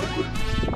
época.